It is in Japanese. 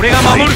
俺が守る。